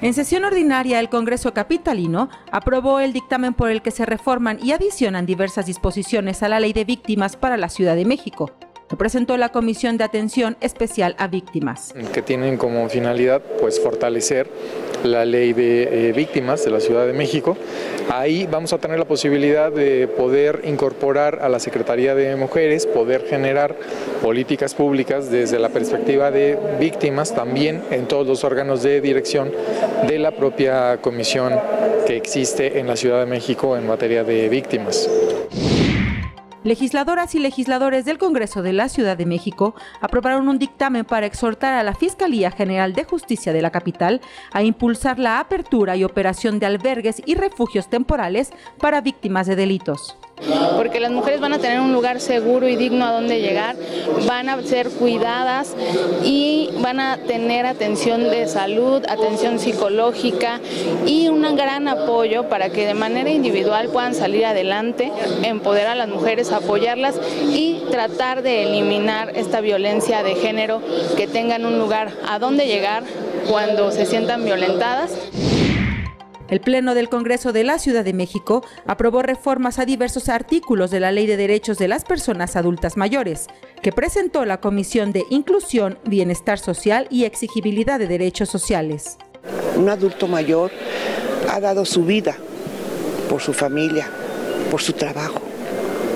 En sesión ordinaria, el Congreso Capitalino aprobó el dictamen por el que se reforman y adicionan diversas disposiciones a la Ley de Víctimas para la Ciudad de México, lo presentó la Comisión de Atención Especial a Víctimas. Que tienen como finalidad pues fortalecer la ley de eh, víctimas de la Ciudad de México. Ahí vamos a tener la posibilidad de poder incorporar a la Secretaría de Mujeres, poder generar políticas públicas desde la perspectiva de víctimas también en todos los órganos de dirección de la propia comisión que existe en la Ciudad de México en materia de víctimas. Legisladoras y legisladores del Congreso de la Ciudad de México aprobaron un dictamen para exhortar a la Fiscalía General de Justicia de la capital a impulsar la apertura y operación de albergues y refugios temporales para víctimas de delitos porque las mujeres van a tener un lugar seguro y digno a donde llegar, van a ser cuidadas y van a tener atención de salud, atención psicológica y un gran apoyo para que de manera individual puedan salir adelante, empoderar a las mujeres, apoyarlas y tratar de eliminar esta violencia de género, que tengan un lugar a donde llegar cuando se sientan violentadas. El Pleno del Congreso de la Ciudad de México aprobó reformas a diversos artículos de la Ley de Derechos de las Personas Adultas Mayores, que presentó la Comisión de Inclusión, Bienestar Social y Exigibilidad de Derechos Sociales. Un adulto mayor ha dado su vida por su familia, por su trabajo.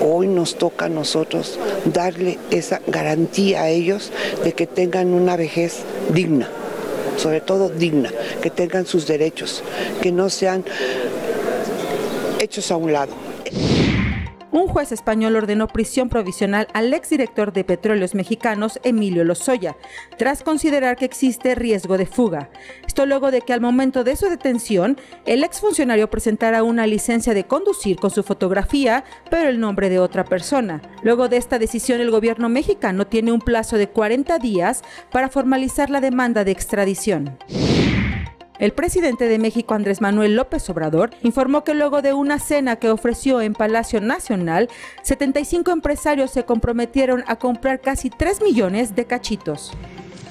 Hoy nos toca a nosotros darle esa garantía a ellos de que tengan una vejez digna sobre todo digna, que tengan sus derechos, que no sean hechos a un lado. Un juez español ordenó prisión provisional al exdirector de Petróleos Mexicanos, Emilio Lozoya, tras considerar que existe riesgo de fuga. Esto luego de que al momento de su detención, el exfuncionario presentara una licencia de conducir con su fotografía, pero el nombre de otra persona. Luego de esta decisión, el gobierno mexicano tiene un plazo de 40 días para formalizar la demanda de extradición. El presidente de México, Andrés Manuel López Obrador, informó que luego de una cena que ofreció en Palacio Nacional, 75 empresarios se comprometieron a comprar casi 3 millones de cachitos.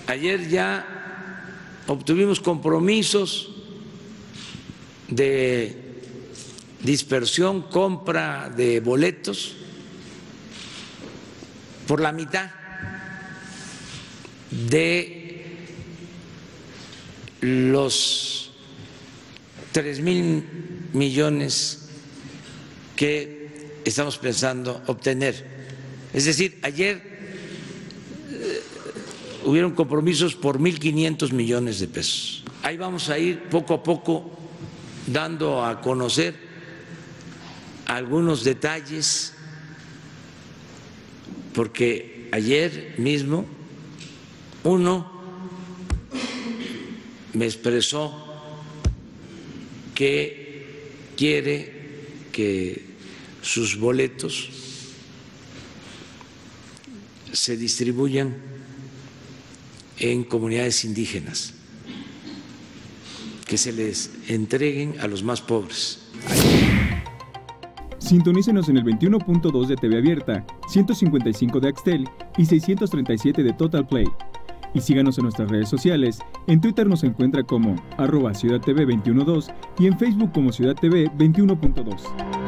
Ayer ya obtuvimos compromisos de dispersión, compra de boletos por la mitad de los tres mil millones que estamos pensando obtener. Es decir, ayer eh, hubieron compromisos por 1.500 millones de pesos. Ahí vamos a ir poco a poco dando a conocer algunos detalles, porque ayer mismo uno me expresó que quiere que sus boletos se distribuyan en comunidades indígenas, que se les entreguen a los más pobres. Sintonícenos en el 21.2 de TV Abierta, 155 de Axtel y 637 de Total Play y síganos en nuestras redes sociales. En Twitter nos encuentra como arroba Ciudad TV 212 y en Facebook como Ciudad TV 21.2.